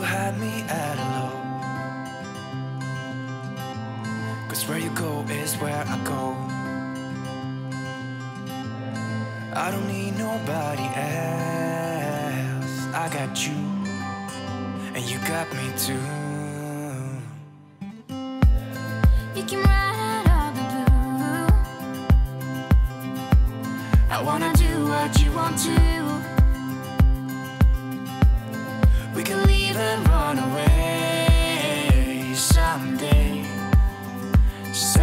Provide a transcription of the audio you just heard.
had me at a low. Cause where you go is where I go. I don't need nobody else. I got you, and you got me too. You can blue. I wanna do what you want to. She